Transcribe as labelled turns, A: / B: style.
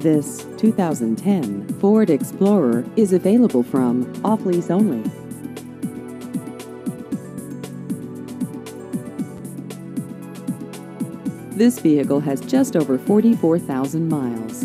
A: This 2010 Ford Explorer is available from Off Lease Only. This vehicle has just over 44,000 miles.